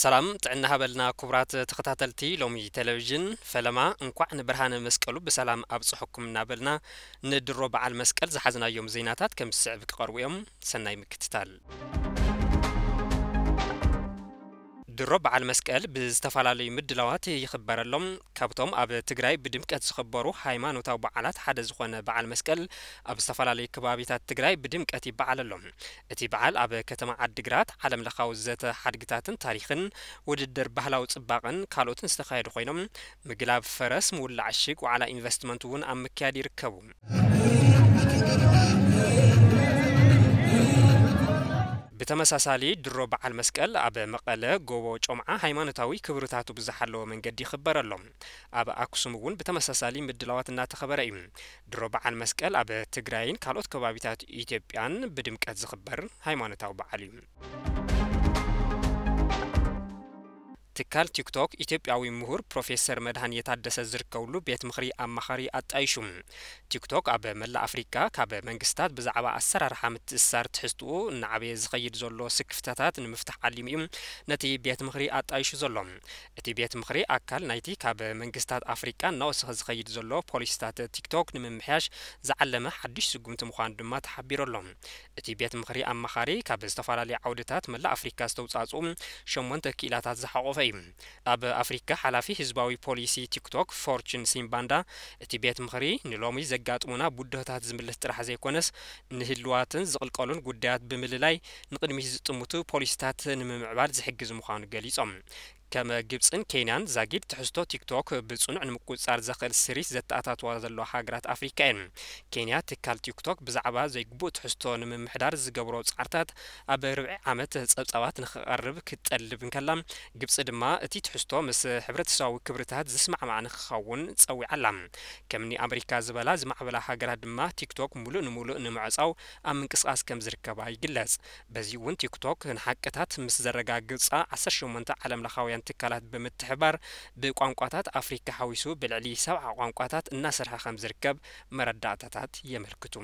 سلام تعنا هبلنا كبرات تختاتلتي لومي تلفزيون فلما انقوع نبرهان مسكلو بسلام ابصو حكم نابلنا ندرو على مسكل زحزنا يوم زيناتات كم سعبك قرويم سنايمك مكتتال ድሮብ በዓል መስቀል ብዝተፈላለዩ ምድላዋት ይኽበረሎም ካብቶም ኣብ ትግራይ ብድምቀት ዝኽበሩ ሃይማኖታዊ በዓላት ሓደ ዝኾነ በዓል መስቀል ኣብ ዝተፈላለዩ ከባቢታት ትግራይ ብድምቀት ይበዓል ኣሎም እቲ በዓል ኣብ ከተማ ዓዲግራት ዓለም ለኻዊ ዘተ ሓድግታትን ታሪክን ውድድር ባህላዊ ጽባቕን ካልኦትን ዝተካየዱ ኮይኖም ምግላብ ፈረስ ምውላዕ ሽግ ዋዕላ ኢንቨስትመንት እውን ኣብ ምክያድ ይርከቡ ብተመሳሳሊ ድሮ በዓል መስቀል ኣብ መቐለ ጎቦ ጮምዓ ሃይማኖታዊ ክብርታቱ ብዝሓለዎ መንገዲ ይኽበር ኣሎ ኣብ ኣክሱም እውን ብተመሳሳሊ ምድላዋት እናተኸበረ እዩ ድሮ በዓል መስቀል ኣብ ትግራይን ካልኦት ከባቢታት ኢትዮጵያን ብድምቀት ዝኽበር ሃይማኖታዊ በዓል እዩ ትካል ቲክቶክ ኢትዮጵያዊ ምሁር ፕሮፌሰር መድሃን የታደሰ ዝርከብሉ ቤት ምክሪ ኣማኻሪ ኣጣይሹ ቲክቶክ ኣብ መላእ ኣፍሪካ ካብ መንግስታት ብዛዕባ ኣሰራርሓ ምትእስሳር ትሕዝትኡ እናዓበየ ዝኸይድ ዘሎ ስክፍተታት ንምፍታሕ ዓሊሙ እዩ ነቲ ቤት ምክሪ ኣጣይሹ ዘሎ እቲ ቤት ምክሪ ኣካል ናይቲ ካብ መንግስታት ኣፍሪቃ እናወስኸ ዝኸይድ ዘሎ ፖሊሲታት ቲክቶክ ንምምሕያሽ ዝዓለመ ሓድሽ ስጉምቲ ምዃኑ ድማ ተሓቢሩ ኣሎ እቲ ቤት ምክሪ ኣማኻሪ ካብ ዝተፈላለዩ ዓውድታት መላእ ኣፍሪካ ዝተውፃፅኡ ሸሞንተ ክኢላታት ዝሓቆፈ እዩ እዩ ኣብ ኣፍሪካ ሓላፊ ህዝባዊ ፖሊሲ ቲክቶክ ፎርችን ሲምባንዳ እቲ ቤት ምክሪ ንሎሚ ዘጋጥሙና ቡድህታት ዝምልስ ጥራሕ ዘይኮነስ ንህልዋትን ዝቕልቀሉን ጉዳያት ብምልላይ ንቅድሚት ዝጥምቱ ፖሊሲታት ንምምዕባል ዝሕግዝ ምዃኑ ገሊፆም كما جيبسن كينان زاجيد تحستو تيك توك بصنع نمقوص ار زخر سيريس زت اتاتوا زلو حاغرات افريكان كينيا تكال تيك توك بزعبا زيغبو تحستو نممحدار زغبرو صارتات اب ربع عامت صبصبات نخقرب كتقلب نكلام جيبس دما اتي تحستو مس حبرت ساو كبرتات زسمع معن خاون صوي علام كمني امريكا زبلا زمع بلا حاغرات دما تيك توك مولو نمولو نمعصاو ام منقصاس كم زركبا يجلص بزي ون تيك توك نحقتات مس زرغا غصا 10 شومنت عالم لخاوين ወከልተን ትካላት ብምትሕባር ብቋንቋታት ኣፍሪካ ሓዊሱ ብልዕሊ ሰብዓ ቋንቋታት እናሰርሐ ከም ዝርከብ መረዳእታታት የመልክቱ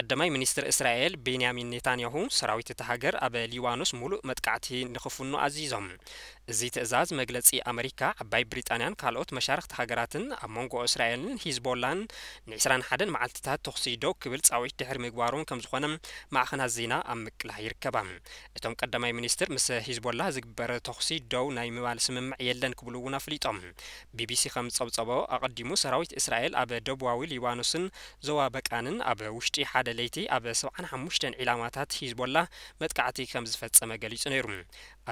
ቀዳማይ ሚኒስትር እስራኤል ቤንያሚን ኔታንያሁ ሰራዊት እታ ሃገር ኣብ ሊባኖስ ሙሉእ መጥቃዕቲ ንኽፍኑ ኣዚዞም እዚ ትእዛዝ መግለጺ ኣሜሪካ ዓባይ ብሪጣንያን ካልኦት መሻርክቲ ሃገራትን ኣብ መንጎ እስራኤልን ሂዝቦላን ን21 መዓልትታት ተኽሲ ዶ ክብል ጻዊት ድሕሪ ምግባሮም ከም ዝኾነ ማዕኸናት ዜና ኣብ ምቅላህ ይርከባ እቶም ቀዳማይ ሚኒስትር ምስ ሂዝቦላ ዝግበረ ተኽሲ ደው ናይ ምባል ስምምዕ የለን ክብሉ እውን ኣፍሊጦም ቢቢሲ ከም ጸብጸቦ ኣቐዲሙ ሰራዊት እስራኤል ኣብ ደቡባዊ ሊባኖስን ዞባ በቃንን ኣብ ውሽጢ ሓደ ሓደ ለይቲ ኣብ 75 ዒላማታት ሂዝቦላ መጥቃዕቲ ከም ዝፈጸመ ገሊጹ ነይሩ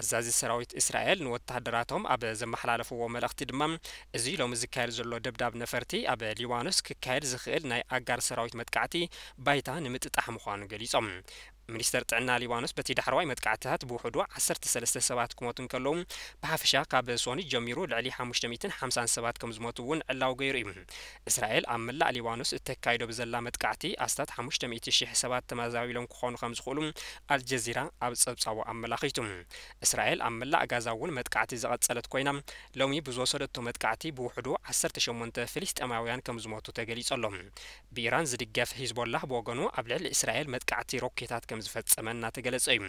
ኣዛዚ ሰራዊት እስራኤል ንወታሃደራቶም ኣብ ዘመሓላለፍዎ መልእኽቲ ድማ እዚ ሎሚ ዝካየድ ዘሎ ደብዳብ ነፈርቲ ኣብ ሊባኖስ ክካየድ ዝኽእል ናይ ኣጋር ሰራዊት መጥቃዕቲ ባይታ ንምጥጣሕ ምዃኑ ገሊጾም ሚኒስተር ጥዕና ሊባኖስ በቲ ዳሕረዋይ መጥቃዕትታት ብውሕዱ 13 ሰባት ክሞቱ እንከለዉ ብሓፈሻ ካብ ሶኒ ጀሚሩ ልዕሊ 550 ሰባት ከም ዝሞቱ እውን ዕላው ገይሩ እዩ እስራኤል ኣብ መላእ ሊባኖስ እተካይዶ ብዘላ መጥቃዕቲ ኣስታት 500,000 ሰባት ተመዛቢሎም ክኾኑ ከም ዝኽእሉ ኣልጀዚራ ኣብ ጸብጻቡ ኣመላኺቱ እስራኤል ኣብ መላእ ጋዛ እውን መጥቃዕቲ ዝቐጸለት ኮይና ሎሚ ብዝወሰደቶ መጥቃዕቲ ብውሕዱ 18 ፍልስጥማውያን ከም ዝሞቱ ኣሎ ብኢራን ዝድገፍ ሂዝቦላህ ብወገኑ ኣብ ልዕሊ እስራኤል መጥቃዕቲ ሮኬታት ከም ዝፈጸመ እናተገለጸ እዩ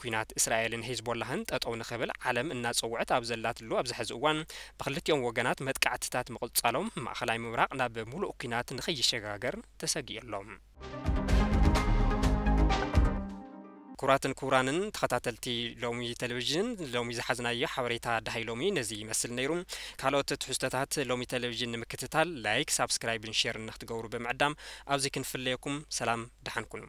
ኩናት እስራኤልን ሂዝቦላህን ጠጠው ንኽብል ዓለም እናፀውዐት ኣብ ዘላትሉ ኣብ ዝሕዚ እዋን ብክልቲኦም ወገናት መጥቃዕትታት ምቕጻሎም ማእኸላይ ምብራቕ ናብ ሙሉእ ኩናት ንኸይሸጋገር ተሰጊየሎም ክቡራትን ክቡራንን ተኸታተልቲ ሎሚ ቴሌቭዥን ሎሚ ዝሓዝናዮ ሓበሬታ ዳሃይ ሎሚ ነዚ ይመስል ነይሩ ካልኦት ትሕዝቶታት ሎሚ ቴሌቭዥን ንምክትታል ላይክ ሳብስክራይብን ሼርን ንክትገብሩ ብምዕዳም ኣብዚ ክንፍለየኩም ሰላም ድሓንኩኑ